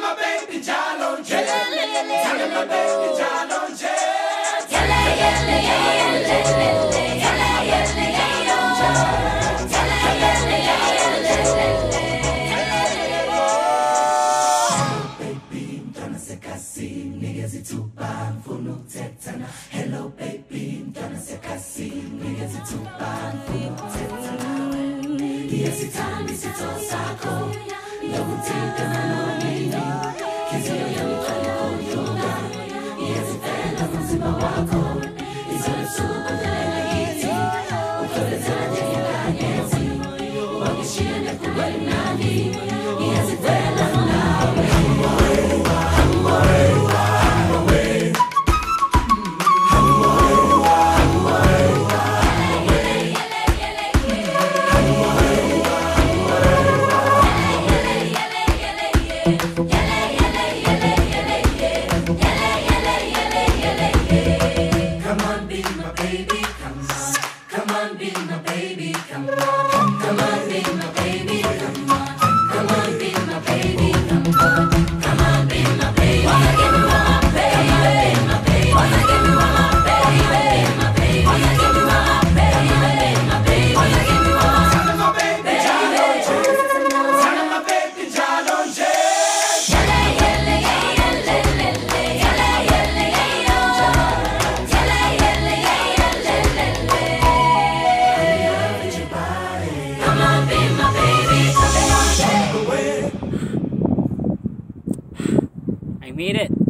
my baby Jalon J. Tell my baby Jalon J. Baby, mtwana sekasi, nigezi tupa, mfunu tetana. Hello baby, mtwana sekasi, nigezi tupa, mfunu tetana. Yes, it's time, it's all sako. Love take na zanje my baby, come on. Made it.